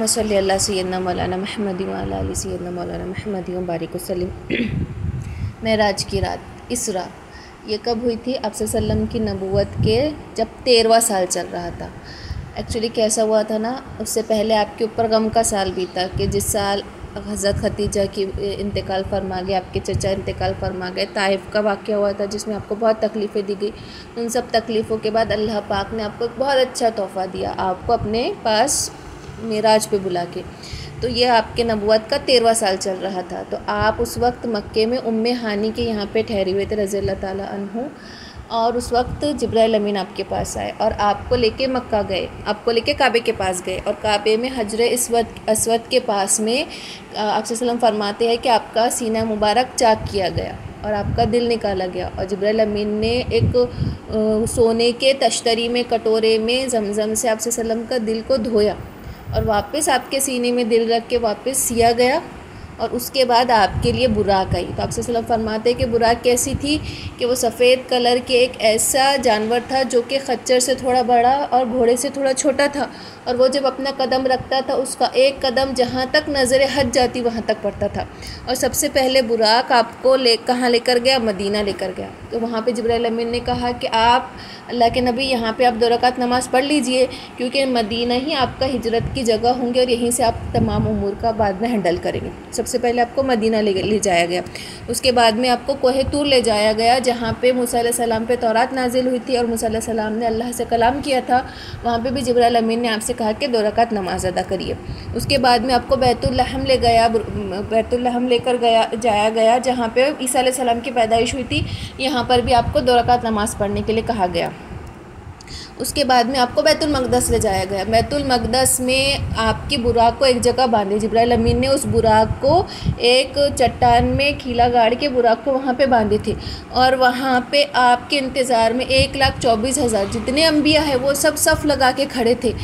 वसली सैदना मौलाना महमदी वाला सैदना मौलाना महमदी बारिक वसलम महराज की रात इसरा ये कब हुई थी? आप सल्लम की नबूत के जब तेरवा साल चल रहा था। एक्चुअली कैसा हुआ था ना, उससे पहले आपके ऊपर गम का साल बीता कि जिस साल हज़रत खतीजा की इंतकाल फरमा गए, आपके चचा इंतकाल फरमा गए, ताइफ का वाक़ हुआ था जिसमें आपको बहुत तकलीफ़ें दी गई। उन सब तकलीफ़ों के बाद अल्लाह पाक ने आपको एक बहुत अच्छा तोहफ़ा दिया। आपको अपने पास मेराज पे बुला के। तो ये आपके नबूत का तेरवा साल चल रहा था। तो आप उस वक्त मक्के में उम्म हानी के यहाँ पे ठहरे हुए थे रज़ी ताला और उस वक्त जब्राइल अमीन आपके पास आए और आपको लेके मक्का गए, आपको लेके काबे के पास गए। और काबे में हजर इसवत असवद के पास में आप फरमाते हैं कि आपका सीना मुबारक चाक किया गया और आपका दिल निकाला गया। और जब्राइल अमीन ने एक सोने के तश्तरी में, कटोरे में, जमज़म से आपसे आप का दिल को धोया। और वापस आपके सीने में दिल रख के वापस सिया गया। और उसके बाद आपके लिए बुराक आई। तो आपसे फरमाते कि बुराक कैसी थी कि वो सफ़ेद कलर के एक ऐसा जानवर था जो कि खच्चर से थोड़ा बड़ा और घोड़े से थोड़ा छोटा था और वो जब अपना कदम रखता था, उसका एक कदम जहाँ तक नज़र हट जाती, वहाँ तक पड़ता था। और सबसे पहले बुराक आपको ले, कहाँ लेकर गया? मदीना लेकर गया। तो वहाँ पे जब्राइल अमीन ने कहा कि आप, अल्लाह के नबी, यहाँ पे आप दो रकात नमाज़ पढ़ लीजिए, क्योंकि मदीना ही आपका हिजरत की जगह होंगे और यहीं से आप तमाम उमूर का बाद में हैंडल करेंगे। सबसे पहले आपको मदीना ले ले जाया गया। उसके बाद में आपको कोहे तूर ले जाया गया, जहाँ पे मूसा सलाम पे तौरात नाजिल हुई थी और मूसा सलाम ने अल्लाह से कलाम किया था। वहाँ पर भी जब्राइल अमीन ने आपसे कहा कि दो रकात नमाज़ अदा करिए। उसके बाद में आपको बैतुल्लहम ले गया बैतुल्लहम लेकर गया, जाया गया, जहाँ पे ईसा सलाम की पैदाइश हुई थी। यहाँ पर भी आपको दो रकात नमाज़ पढ़ने के लिए कहा गया। उसके बाद में आपको बैतुल मकदस ले जाया गया। बैतुल मकदस में आपकी बुराक को एक जगह बांधे जब्राइल अमीन ने उस बुराक को एक चट्टान में खीला गाड़ के बुराक को वहाँ पे बांधे थे और वहाँ पे आपके इंतज़ार में एक लाख चौबीस हज़ार जितने अम्बिया है वो सब सफ़ लगा के खड़े थे।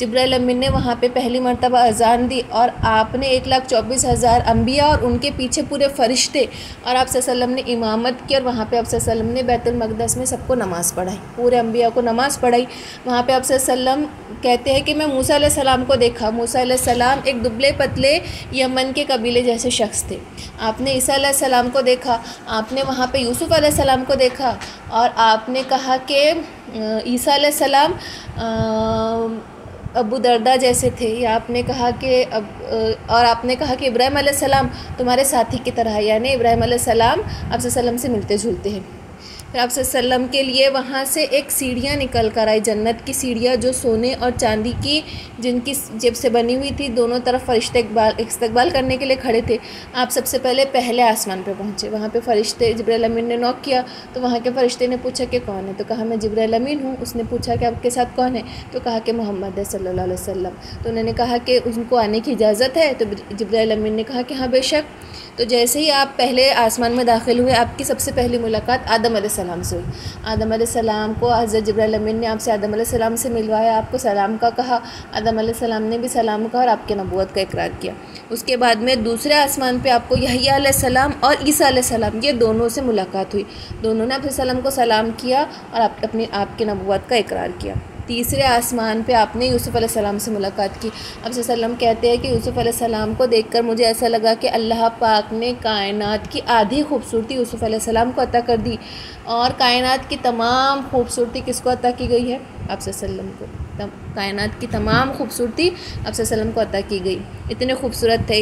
जब्राइल अमीन ने वहाँ पे पहली मरतबा अजान दी और आपने एक लाख चौबीस हज़ार अम्बिया और उनके पीछे पूरे फ़रिश्ते और आप वसल्लम ने इमामत की और वहाँ पे आप वसल्लम ने बैतुलमक़दस में सबको नमाज़ पढ़ाई, पूरे अम्बिया को नमाज़ पढ़ाई। वहाँ पे आप वसल्लम कहते हैं कि मैं मूसा सलाम को देखा। मूसा सलाम एक दुबले पतले यमन के कबीले जैसे शख्स थे। आपने ईसा सलाम को देखा, आपने वहाँ पे यूसुफ़ सलाम को देखा और आपने कहा कि ईसा सलाम अबू दरदा जैसे थे, या आपने कहा कि अब और आपने कहा कि इब्राहिम सलाम तुम्हारे साथी की तरह यानी इब्राहिम सलाम आपसे सलम से मिलते जुलते हैं। आप सल्लम के लिए वहाँ से एक सीढ़ियाँ निकल कर आई, जन्नत की सीढ़ियाँ जो सोने और चांदी की, जिनकी जेब से बनी हुई थी। दोनों तरफ़ फ़रिश्ते इकबाल, इस्तकबाल करने के लिए खड़े थे। आप सबसे पहले पहले आसमान पर पहुँचे। वहाँ पर फ़रिश्ते जब्राईल अमीन ने नॉक किया तो वहाँ के फ़रिश्ते ने पूछा कि कौन है? तो कहा, मैं जब्राईल अमीन हूँ। उसने पूछा कि, आपके साथ कौन है? तो कहा कि, मोहम्मद सल्ला वसम तो उन्होंने कहा कि, उनको आने की इजाज़त है? तो जब्राईल अमीन ने कहा कि हाँ बेशक। तो जैसे ही आप पहले आसमान में दाखिल हुए, आपकी सबसे पहली मुलाकात आदम सलाम से हुई। आदम सलाम को हज़रत जब्रामीन ने आपसे आदम सलाम से मिलवाया, आपको सलाम का कहा। आदम सलाम ने भी सलाम कहा और आपके नबूत का इकरार किया। उसके बाद में दूसरे आसमान पे आपको यही सलाम और ईसा सलाम, ये दोनों से मुलाकात हुई। दोनों ने आपसे सलाम को सलाम किया और आप अपने आपके नबूत का इकरार किया। तीसरे आसमान पे आपने यूसुफ़ सलाम से मुलाकात की। अब सल्लम कहते हैं कि यूसुफ़ सलाम को देखकर मुझे ऐसा लगा कि अल्लाह पाक ने कायनात की आधी खूबसूरती यूसुफ़ सलाम को अता कर दी। और कायनात की तमाम खूबसूरती किसको अता की गई है? आप को। कायनात की तमाम खूबसूरती आप को अता की गई। इतने खूबसूरत थे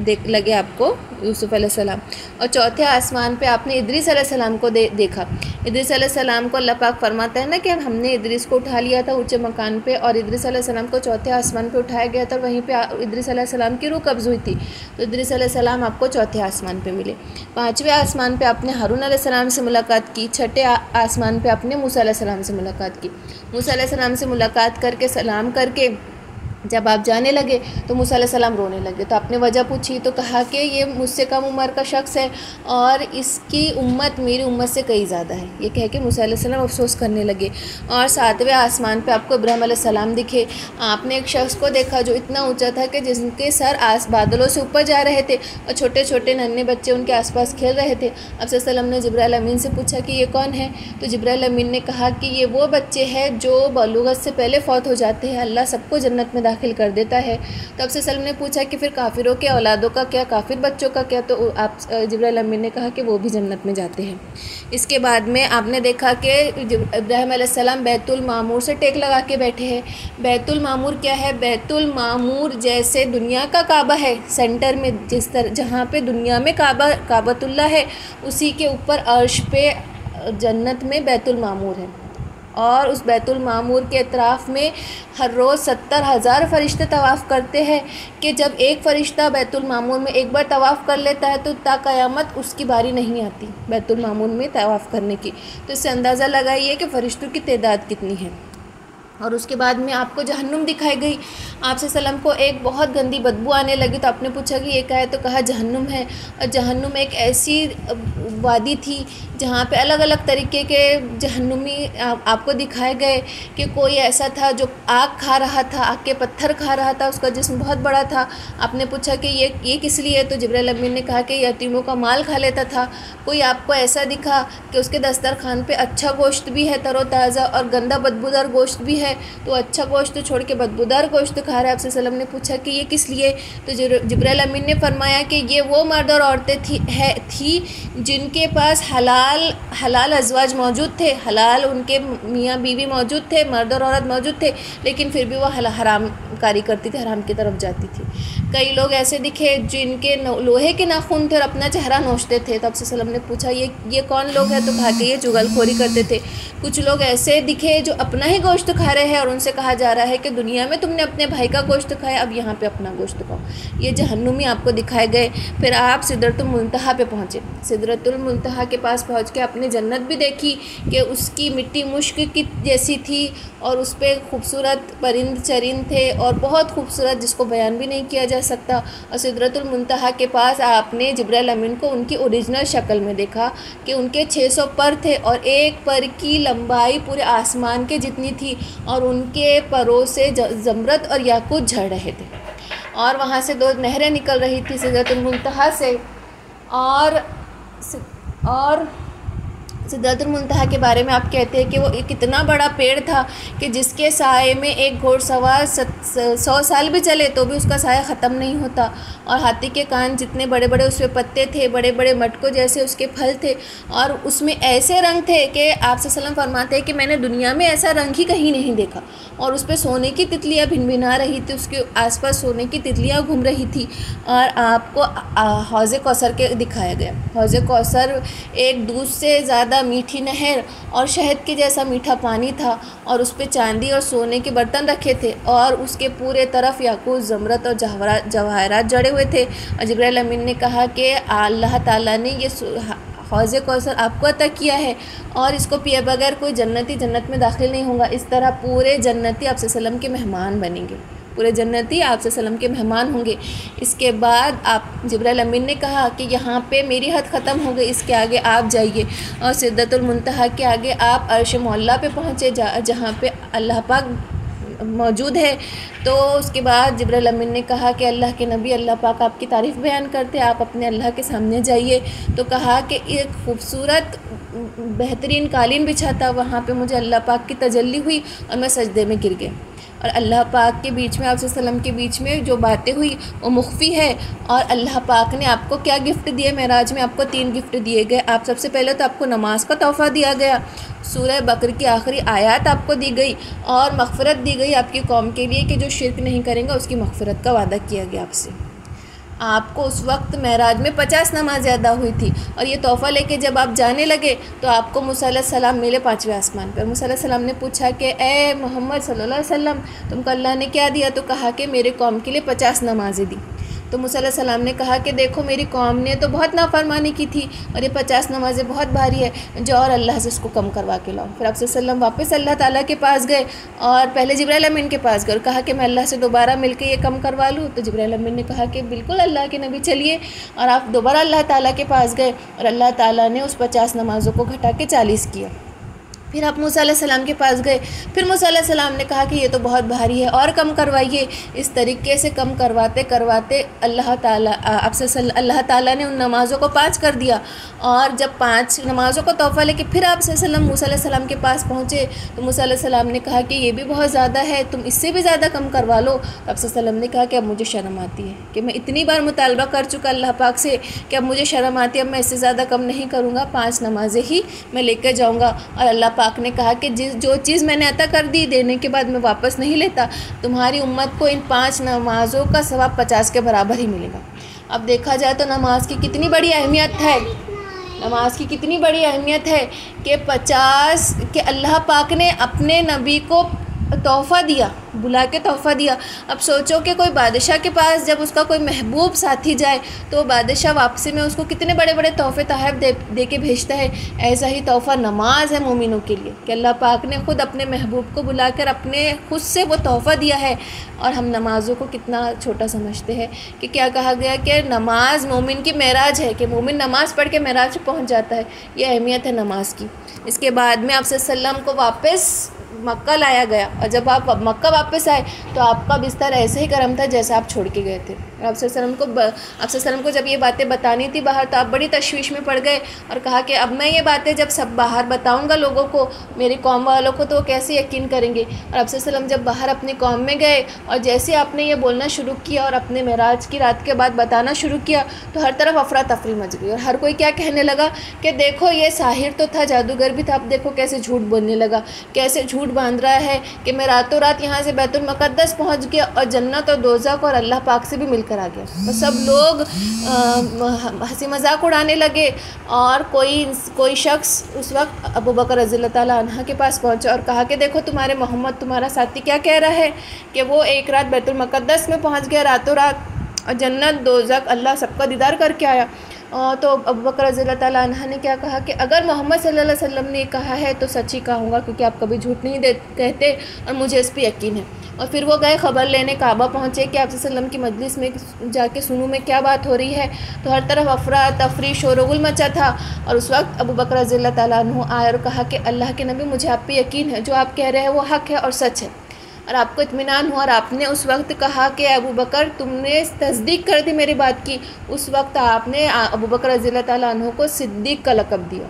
देख, लगे आपको, यूसुफ़ सलाम। और चौथे आसमान पे आपने इदरीस सलाम को दे, देखा। इदरीस सलाम को अल्लाह पाक फरमाता है ना कि हमने इदरीस को उठा लिया था ऊँचे मकान पे और इदरीस सलाम को चौथे आसमान पे उठाया गया था, वहीं पे इदरीस सलाम की रूह कब्ज़ हुई थी तो इदरीस सलाम आपको चौथे आसमान पे मिले। पाँचवें आसमान पे आपने हारून सलाम से मुलाकात की, छठे आसमान पे आपने मूसा सलाम से मुलाकात की। मूसा सलाम से मुलाकात करके, सलाम करके जब आप जाने लगे तो मूसा सलाम रोने लगे। तो आपने वजह पूछी तो कहा कि ये मुझसे कम उम्र का शख्स है और इसकी उम्मत मेरी उम्मत से कई ज़्यादा है। ये कह के मूसा सलाम अफसोस करने लगे और सातवें आसमान पे आपको इब्राहिम सलाम दिखे। आपने एक शख्स को देखा जो इतना ऊँचा था कि जिनके सर आस बादलों से ऊपर जा रहे थे और छोटे छोटे नन्हे बच्चे उनके आसपास खेल रहे थे। अब सलम ने जब्राल अमीन से पूछा कि ये कौन है? तो जब्राल अमीन ने कहा कि ये वो बच्चे हैं जो बलूगत से पहले फौत हो जाते हैं। अल्लाह सबको जन्नत में दाखिल कर देता है। तो आपसे सलम ने पूछा कि फिर काफिरों के औलादों का क्या, काफिर बच्चों का क्या? तो आप जब्राइल अमीन ने कहा कि वो भी जन्नत में जाते हैं। इसके बाद में आपने देखा कि इब्राहिम आसमाम बैतुल मामूर से टेक लगा के बैठे हैं। बैतुल मामूर क्या है? बैतुल मामूर जैसे दुनिया का काबा है, सेंटर में जिस तरह जहाँ पे दुनिया में काबा काबतुल्ला है, उसी के ऊपर अर्श पे जन्नत में बैतुल मामूर है। और उस बैतुल मामूर के अतराफ़ में हर रोज़ सत्तर हज़ार फ़रिश्ते तवाफ़ करते हैं कि जब एक फ़रिश्ता बैतुल मामूर में एक बार तवाफ़ कर लेता है तो ता क़यामत उसकी बारी नहीं आती बैतुल मामूर में तवाफ़ करने की। तो इससे अंदाज़ा लगाइए कि फ़रिश्तों की तादाद कितनी है। और उसके बाद में आपको जहन्नुम दिखाई गई। आपसे सलम को एक बहुत गंदी बदबू आने लगी तो आपने पूछा कि ये क्या है तो कहा जहन्नुम है। और जहन्नुम एक ऐसी वादी थी जहाँ पे अलग अलग तरीके के जहनुमी आप, आपको दिखाए गए कि कोई ऐसा था जो आग खा रहा था आग के पत्थर खा रहा था उसका जिस्म बहुत बड़ा था। आपने पूछा कि ये ये किस लिए? तो जबरैल अमीन ने कहा कि यतीमों का माल खा लेता था। कोई आपको ऐसा दिखा कि उसके दस्तरखान पे अच्छा गोश्त भी है तरोताज़ा और गंदा बदबूदार गोश्त भी है तो अच्छा गोश्त छोड़ के बदबूदार गोश्त खा रहा है? आपसे ने पूछा कि ये किस लिए? तो जबरैल अमीन ने फरमाया कि ये वो मर्द और औरतें थी है थी जिनके पास हलाल हलाल अजवाज मौजूद थे, हलाल उनके मियाँ बीवी मौजूद थे, मर्द और औरत मौजूद थे, लेकिन फिर भी वो हराम कारी करती थी, हराम की तरफ़ जाती थी। कई लोग ऐसे दिखे जिनके लोहे के नाखून थे और अपना चेहरा नोचते थे। तब से सलम ने पूछा, ये ये कौन लोग हैं? तो कहा ये जुगलखोरी करते थे। कुछ लोग ऐसे दिखे जो अपना ही गोश्त खा रहे हैं और उनसे कहा जा रहा है कि, दुनिया में तुमने अपने भाई का गोश्त खाया, अब यहाँ पे अपना गोश्त खाओ। ये जहन्नुमी आपको दिखाए गए। फिर आप सिदरतुलमतहा पे पहुँचे। सिदरतुलमतहा के पास पहुँच के अपने जन्नत भी देखी कि उसकी मिट्टी मुश्क की, जैसी थी और उस पर खूबसूरत परिंद चरिंद थे और बहुत खूबसूरत जिसको बयान भी नहीं किया जा सकता। और सिदरतुलमतहा के पास आपने जब्राल अमीन को उनकी ओरिजिनल शक्ल में देखा कि उनके 600 पर थे और एक पर की लंबाई पूरे आसमान के जितनी थी और उनके परों से जमरत और याकूत झड़ रहे थे। और वहाँ से दो नहरें निकल रही थी सिदरतुलमतहा से और और सिद्धार्थुलमतहा के बारे में आप कहते हैं कि वो एक इतना बड़ा पेड़ था कि जिसके साय में एक घोड़सवार सौ साल भी चले तो भी उसका साया ख़त्म नहीं होता। और हाथी के कान जितने बड़े बड़े उस पर पत्ते थे बड़े बड़े मटकों जैसे उसके फल थे, और उसमें ऐसे रंग थे कि आप सलम फरमाते हैं कि मैंने दुनिया में ऐसा रंग ही कहीं नहीं देखा। और उस पर सोने की तितलियाँ भिन भिना रही थी, उसके आसपास सोने की तितलियाँ घूम रही थी, और आपको हौज़ कौसर के दिखाया गया। हौज़ कौसर एक दूध से ज़्यादा मीठी नहर और शहद के जैसा मीठा पानी था और उस पर चांदी और सोने के बर्तन रखे थे और उसके पूरे तरफ़ याकूत ज़मरत और जवाहरात जड़े हुए थे। जब्राईल अमीन ने कहा कि अल्लाह ताला ने ये हौज़ कौसर आपको अता किया है और इसको पिए बगैर कोई जन्नती जन्नत में दाखिल नहीं होगा। इस तरह पूरे जन्नती आप सलम के मेहमान बनेंगे। पूरे जन्नती आपसे सलम के मेहमान होंगे। इसके बाद आप अमीन ने कहा कि यहाँ पे मेरी हद ख़त्म हो गई, इसके आगे आप जाइए। और सिद्दतुलमतहा के आगे आप अर्श मोल्ला पे पहुँचे जहाँ पे अल्लाह पाक मौजूद है। तो उसके बाद जबरल अमीन ने कहा कि अल्लाह के नबी, अल्लाह पाक आपकी तारीफ़ बयान करते आप अपने अल्लाह के सामने जाइए। तो कहा कि एक खूबसूरत बेहतरीन कालीन बिछा था वहाँ पे मुझे अल्लाह पाक की तजल्ली हुई और मैं सजदे में गिर गया और अल्लाह पाक के बीच में, आप सल्लम के बीच में जो बातें हुई, वो मुख्फी है। और अल्लाह पाक ने आपको क्या गिफ्ट दिए? महराज में आपको तीन गिफ्ट दिए गए। आप सबसे पहले तो आपको नमाज़ का तोहफ़ा दिया गया। सूरह बकर की आखिरी आयत आपको दी गई और मफ़रत दी गई आपकी कौम के लिए कि जो शिरक नहीं करेंगे, उसकी मफ़रत का वादा किया गया आपसे। आपको उस वक्त महराज में पचास नमाज़ अदा हुई थी और ये तोहफ़ा लेके जब आप जाने लगे तो आपको मूसा सलाम मिले पाँचवें आसमान पर। मूसा सलाम ने पूछा कि, ए मोहम्मद सल्लल्लाहु अलैहि वसल्लम तुमको अल्लाह ने क्या दिया? तो कहा कि, मेरे कौम के लिए पचास नमाज़ें दी। तो सलाम ने कहा कि देखो, मेरी कौम ने तो बहुत नाफरमानी की थी और ये पचास नमाज़ें बहुत भारी है, जो और अल्लाह से उसको कम करवा के लाओ फिर सल्लम वापस अल्लाह ताला के पास गए और पहले अमीन के पास गए और कहा कि मैं अल्लाह से दोबारा मिल के ये कम करवा लूँ। तो जब्राईल अमीन ने कहा कि बिल्कुल अल्लाह के नबी चलिए और आप दोबारा अल्लाह ताला के पास गए और अल्लाह ताला ने उस पचास नमाज़ों को घटा के चालीस किया। फिर आप मूसा सलाम के पास गए। फिर मूसा सलाम ने कहा कि ये तो बहुत भारी है, और कम करवाइए। इस तरीके से कम करवाते करवाते अल्लाह ताला आपसे अल्लाह ताला ने उन नमाज़ों को पाँच कर दिया। और जब पाँच नमाज़ों को तोहफ़ा लेके फिर आप सल्लम मूसा सलाम के पास पहुँचे तो मूसा सलाम ने कहा कि ये भी बहुत ज़्यादा है, तुम इससे भी ज़्यादा कम करवा लो। तो आप सल्लम ने कहा कि अब मुझे शर्म आती है कि मैं इतनी बार मुतालबा कर चुका अल्लाह पाक से कि अब मुझे शर्म आती है, अब मैं इससे ज़्यादा कम नहीं करूँगा, पाँच नमाज़ें ही मैं लेकर जाऊँगा। और अल्लाह पाक ने कहा कि जिस, जो चीज़ मैंने अता कर दी देने के बाद मैं वापस नहीं लेता, तुम्हारी उम्मत को इन पाँच नमाज़ों का सवाब पचास के बराबर ही मिलेगा। अब देखा जाए तो नमाज़ की कितनी बड़ी अहमियत है? नमाज़ की कितनी बड़ी अहमियत है कि पचास, के अल्लाह पाक ने अपने नबी को तोहफ़ा दिया? बुला के तोहफ़ा दिया। अब सोचो कि कोई बादशाह के पास जब उसका कोई महबूब साथी जाए तो बादशाह वापसी में उसको कितने बड़े बड़े तोहफ़े तहफ़ दे दे के भेजता है। ऐसा ही तोहफ़ा नमाज़ है मोमिनों के लिए। कि अल्लाह पाक ने ख़ुद अपने महबूब को बुलाकर अपने खुद से वो तोहफ़ा दिया है। और हम नमाज़ों को कितना छोटा समझते हैं कि क्या कहा गया कि नमाज़ मोमिन की महराज है, कि मोमिन नमाज़ पढ़ के महराज पहुँच जाता है। ये अहमियत है नमाज़ की। इसके बाद में आपसे सल्लम को वापस मक्का लाया गया और जब आप मक्का वापस आए तो आपका बिस्तर ऐसे ही गर्म था जैसे आप छोड़ के गए थे। और को सलम को जब ये बातें बतानी थी बाहर तो आप बड़ी तशवीश में पड़ गए और कहा कि अब मैं ये बातें जब सब बाहर बताऊँगा लोगों को, मेरी कौम वालों को तो वो कैसे यकीन करेंगे? और सलम जब बाहर अपनी कौम में गए और जैसे आपने ये बोलना शुरू किया और अपने महराज की रात के बाद बताना शुरू किया तो हर तरफ़ अफरा तफरी मच गई और हर कोई क्या कहने लगा कि देखो ये साहिर तो था, जादूगर भी था, अब देखो कैसे झूठ बोलने लगा, कैसे झूठ बाँध रहा है कि मैं रातों रात यहाँ से बैतुलमक़दस पहुँच गया और जन्नत और दोज़क और अल्लाह पाक से भी मिलकर आ गया। तो सब लोग हँसी मज़ाक उड़ाने लगे और कोई कोई शख्स उस वक्त अबू बकर रजील तह के पास पहुँचा और कहा कि देखो तुम्हारे मोहम्मद, तुम्हारा साथी क्या कह रहा है कि वो एक रात बैतुलमक़दस में पहुँच गया रातों रात और जन्नत दोज़क अल्लाह सबका दीदार करके आया। तो अबू बकर तह ने क्या कहा कि अगर मोहम्मद सल्लल्लाहु अलैहि वसल्लम ने कहा है तो सच ही कहूँगा क्योंकि आप कभी झूठ नहीं दे, कहते और मुझे इस पर यकीन है। और फिर वो गए ख़बर लेने काबा पहुँचे कि आप वसल्लम की मजलिस में जाके सुनूँ में क्या बात हो रही है। तो हर तरफ़ अफरा, तफरी, शोरगुल मचा था और उस वक्त अबू बकर रज़ी आए और कहा कि अल्लाह के नबी मुझे आप पे यकीन है, जो आप कह रहे हैं वो हक़ है और सच है। और आपको इतमान हुआ और आपने उस वक्त कहा कि अबू बकर, तुमने तस्दीक कर दी मेरी बात की। उस वक्त आपने अबू बकर रज़ी को सिद्दीक का लकब दिया।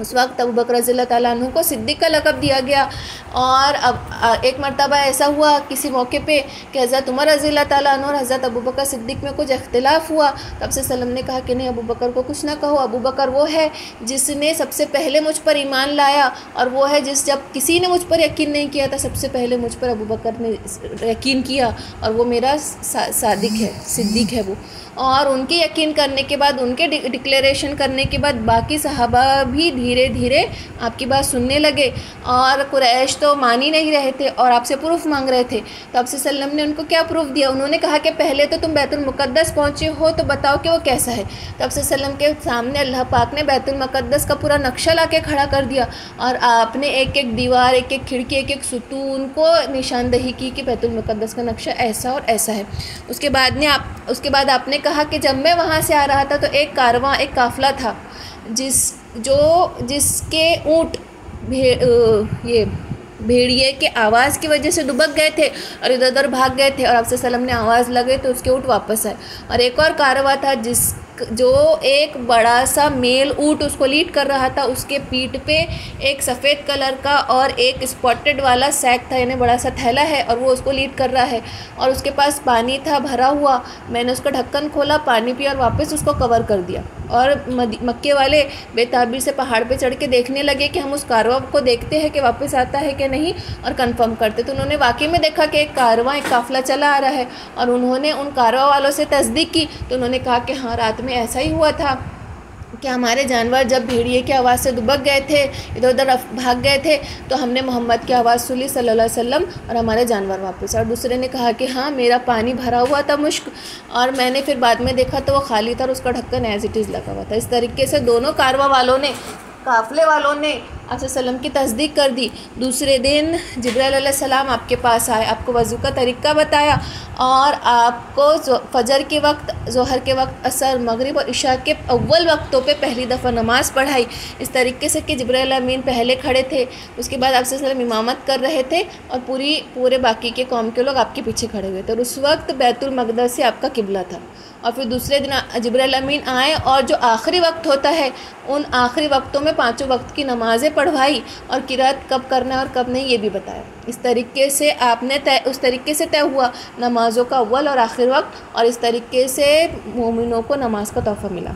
उस वक्त अबू बकर रज़ी तु को सिद्दीक का लकब दिया गया। और अब एक मरतबा ऐसा हुआ किसी मौके पे कि हज़रत उमर रज़ी तु और हज़रत अबू बकर सिद्दीक में कुछ अख्तिलाफ़ हुआ। तब से सलम ने कहा कि नहीं, अबू बकर को कुछ ना कहो। अबू बकर वो है जिसने सबसे पहले मुझ पर ईमान लाया और वो है जिस, जब किसी ने मुझ पर यकीन नहीं किया था सबसे पहले मुझ पर अबू बकर ने यकीन किया और वो मेरा सादिक है, सिद्दीक है वो। और उनके यकीन करने के बाद, उनके डिक्लेरेशन करने के बाद बाकी सहाबा भी धीरे धीरे आपकी बात सुनने लगे और कुरैश तो मान ही नहीं रहे थे और आपसे प्रूफ मांग रहे थे। तो आपसे सल्लम ने उनको क्या प्रूफ दिया? उन्होंने कहा कि पहले तो तुम बैतुलमक़दस पहुँचे हो तो बताओ कि वो कैसा है। तो आपसे सल्लम के सामने अल्लाह पाक ने बैतुलमक़दस का पूरा नक्शा ला के खड़ा कर दिया और आपने एक एक दीवार एक एक खिड़की एक एक सुतून को निशानदही की कि बैतुलमक़दस का नक्शा ऐसा और ऐसा है। उसके बाद ने आप, उसके बाद आपने कहा कि जब मैं वहाँ से आ रहा था तो एक कारवां, एक काफ़िला था जिस जो जिसके ऊँट भे ये भेड़िए के आवाज़ की वजह से दुबक गए थे और इधर उधर भाग गए थे और आपसे सलम ने आवाज़ लगे तो उसके ऊँट वापस आए। और एक और कारवा था जिस जो एक बड़ा सा मेल ऊँट उसको लीड कर रहा था, उसके पीठ पे एक सफ़ेद कलर का और एक स्पॉटेड वाला सैक था, यानी बड़ा सा थैला है और वो उसको लीड कर रहा है। और उसके पास पानी था, भरा हुआ। मैंने उसका ढक्कन खोला, पानी पिया और वापस उसको कवर कर दिया। और मक्के वाले बेताबी से पहाड़ पे चढ़ के देखने लगे कि हम उस कारवा को देखते हैं कि वापस आता है कि नहीं और कंफर्म करते। तो उन्होंने वाकई में देखा कि एक कारवा, एक काफ़िला चला आ रहा है और उन्होंने उन कारवा वालों से तस्दीक की। तो उन्होंने कहा कि हाँ रात में ऐसा ही हुआ था कि हमारे जानवर जब भेड़िए की आवाज़ से दुबक गए थे इधर उधर भाग गए थे तो हमने मोहम्मद की आवाज़ सुनी सल्लल्लाहु अलैहि वसल्लम और हमारे जानवर वापस और दूसरे ने कहा कि हाँ मेरा पानी भरा हुआ था मुश्क और मैंने फिर बाद में देखा तो वो खाली था और उसका ढक्कन एज इट इज़ लगा हुआ था। इस तरीके से दोनों कारवा वालों ने काफ़िले वालों ने सल्लम की तस्दीक कर दी। दूसरे दिन जब्राईल आपके पास आए। आपको वज़ू का तरीका बताया और आपको फजर के वक्त, जहर के वक्त, असर, मगरब और इशा के अव्वल वक्तों पे पहली दफ़ा नमाज़ पढ़ाई। इस तरीके से कि जबरील अमीन पहले खड़े थे, उसके बाद आप वसल्लम इमामत कर रहे थे और पूरी, पूरे बाकी के कौम के लोग आपके पीछे खड़े हुए थे। और उस वक्त बैतुलमक़दस से आपका किबला था। और फिर दूसरे दिन जबरील अमीन आए और जो आखिरी वक्त होता है, उन आखिरी वक्तों में पाँचों वक्त की नमाज़ें पढ़वाई और किरात कब करना और कब नहीं, ये भी बताया। इस तरीके से आपने तय उस तरीके से तय हुआ, नमाज़ों का अव्वल और आखिर वक्त, और इस तरीके से मोमिनों को नमाज़ का तोहफ़ा मिला।